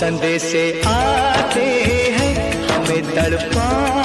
संदेश आते हैं हमें तड़पा